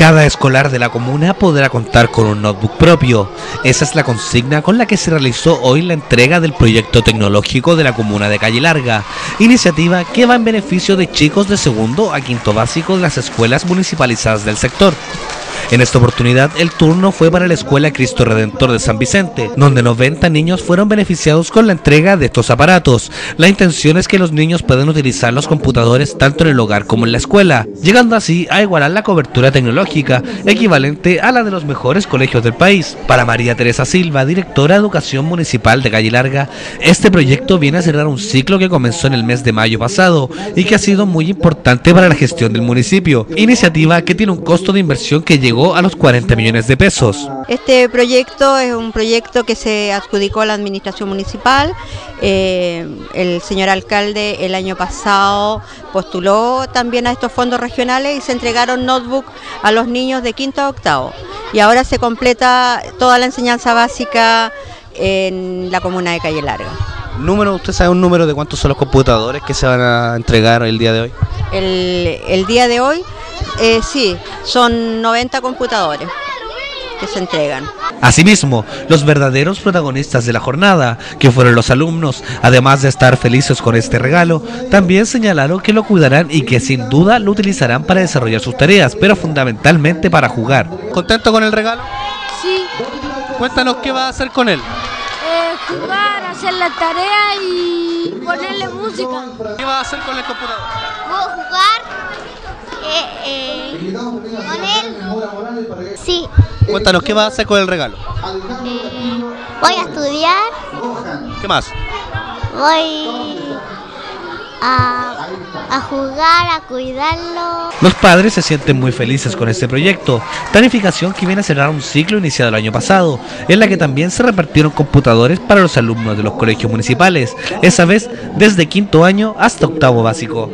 Cada escolar de la comuna podrá contar con un notebook propio. Esa es la consigna con la que se realizó hoy la entrega del proyecto tecnológico de la comuna de Calle Larga, iniciativa que va en beneficio de chicos de segundo a quinto básico de las escuelas municipalizadas del sector. En esta oportunidad, el turno fue para la Escuela Cristo Redentor de San Vicente, donde 90 niños fueron beneficiados con la entrega de estos aparatos. La intención es que los niños puedan utilizar los computadores tanto en el hogar como en la escuela, llegando así a igualar la cobertura tecnológica, equivalente a la de los mejores colegios del país. Para María Teresa Silva, directora de Educación Municipal de Calle Larga, este proyecto viene a cerrar un ciclo que comenzó en el mes de mayo pasado y que ha sido muy importante para la gestión del municipio, iniciativa que tiene un costo de inversión que llegó a los 40 millones de pesos. Este proyecto es un proyecto que se adjudicó a la administración municipal. Eh, el señor alcalde el año pasado postuló también a estos fondos regionales y se entregaron notebooks a los niños de quinto a octavo. Y ahora se completa toda la enseñanza básica en la comuna de Calle Larga. ¿Número, ¿Usted sabe un número de cuántos son los computadores que se van a entregar el día de hoy? El, el día de hoy eh, sí, son 90 computadores que se entregan. Asimismo, los verdaderos protagonistas de la jornada, que fueron los alumnos, además de estar felices con este regalo, también señalaron que lo cuidarán y que sin duda lo utilizarán para desarrollar sus tareas, pero fundamentalmente para jugar. ¿Contento con el regalo? Sí. Cuéntanos qué va a hacer con él. Eh, jugar, hacer la tarea y ponerle música. ¿Qué va a hacer con el computador? jugar eh, eh, con él. Sí. Cuéntanos, ¿qué vas a hacer con el regalo? Eh, voy a estudiar. ¿Qué más? Voy a, a, jugar, a cuidarlo. Los padres se sienten muy felices con este proyecto, planificación que viene a cerrar un ciclo iniciado el año pasado, en la que también se repartieron computadores para los alumnos de los colegios municipales, esa vez desde quinto año hasta octavo básico.